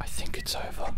I think it's over.